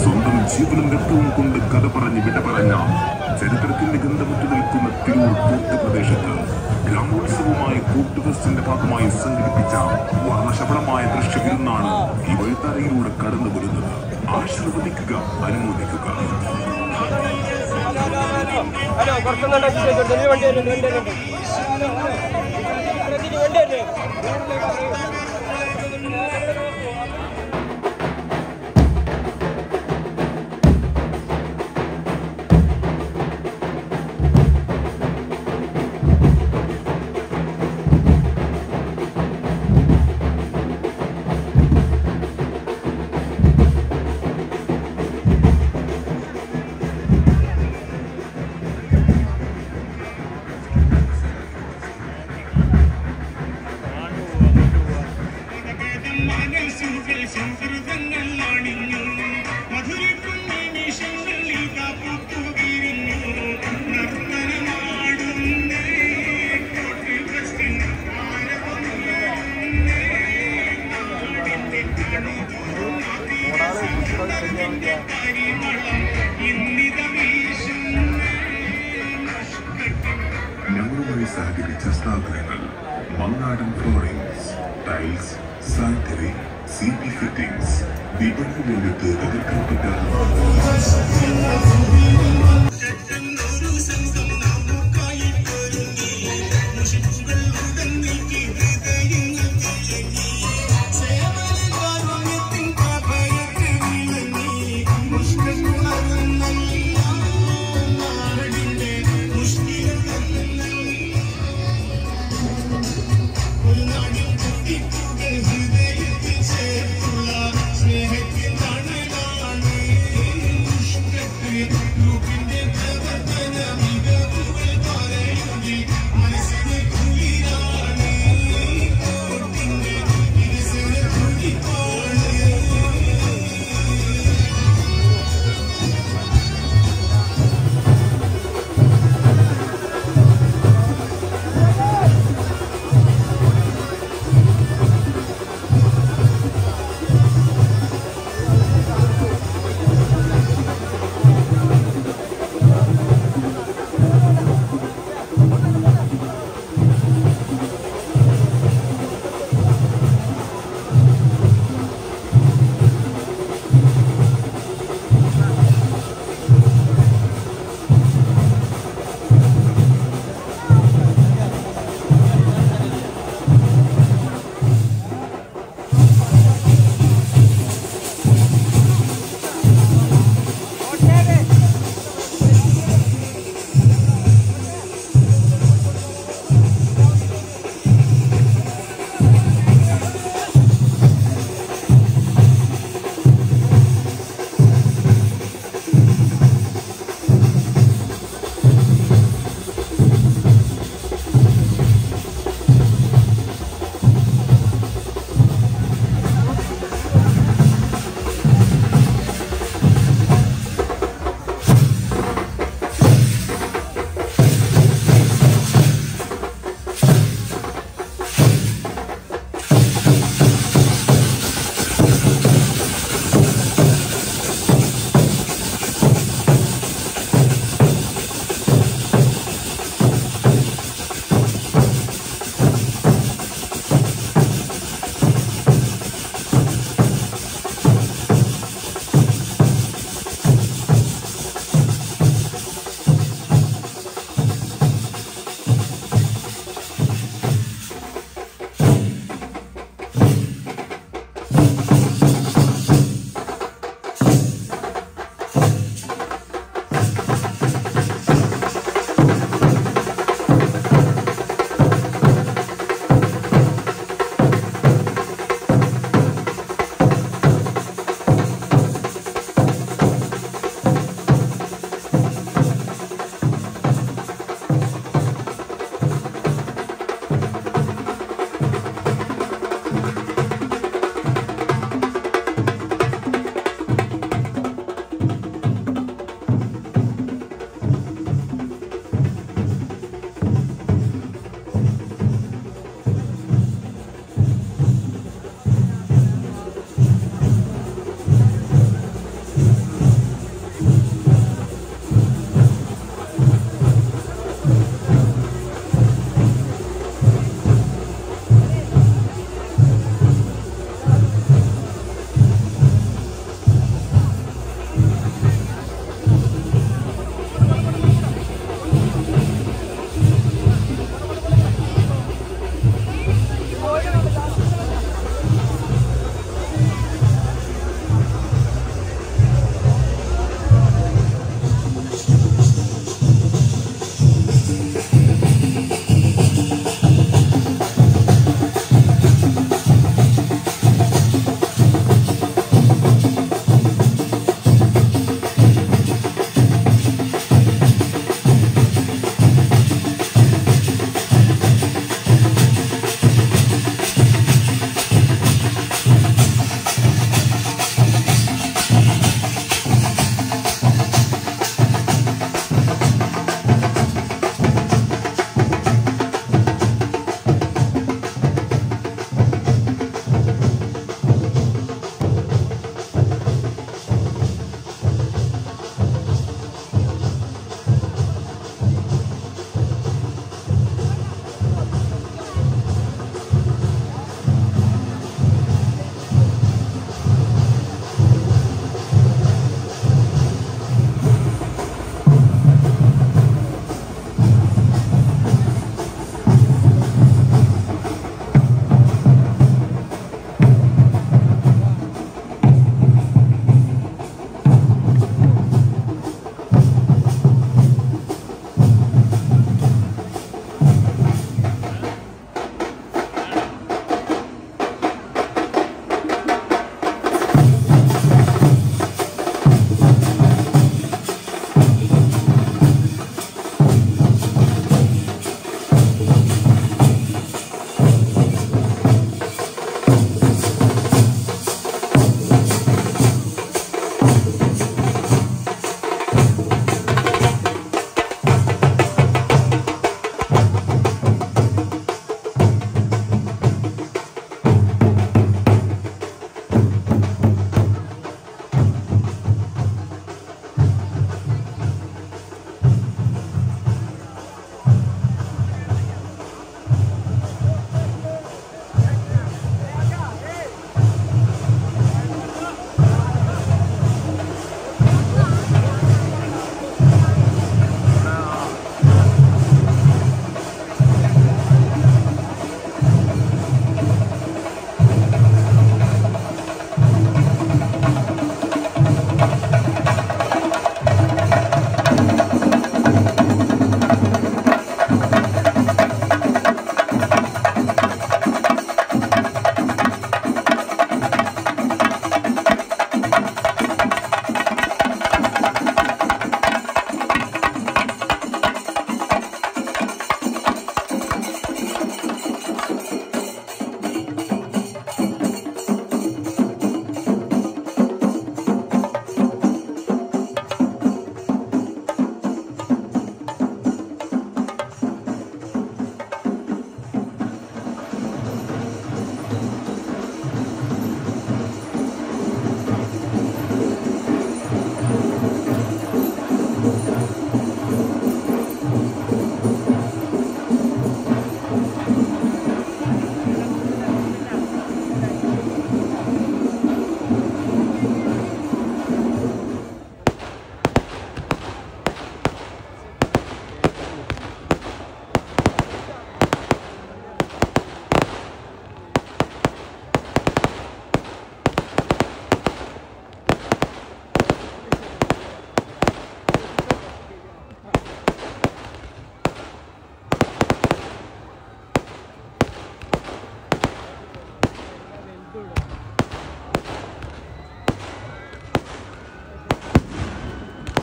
സ്വന്തം ജീവനും രക്തവും കൊണ്ട് കഥ പറഞ്ഞ് വിട പറഞ്ഞ ചരിത്രത്തിന്റെ ഗന്ധമറ്റു നിൽക്കുന്ന തിരൂർ കൂട്ട് പ്രദേശത്ത് ഗ്രാമോത്സവമായി കൂട്ട് ഫെസ്റ്റിന്റെ ഭാഗമായി സംഘടിപ്പിച്ച വർണശബളമായ ദൃശ്യവിരുന്നാണ് ഈ വഴിത്തറയിലൂടെ കടന്നു വരുന്നത് ആശീർവദിക്കുക അനുമോദിക്കുക. ഹലോ കുറച്ചൊന്നും വണ്ടി വരുന്നുണ്ട് വണ്ടി വരുന്നുണ്ട് വണ്ടി വരുന്നുണ്ട് വിപണിയിലെടുത്ത് തകർക്കപ്പെട്ട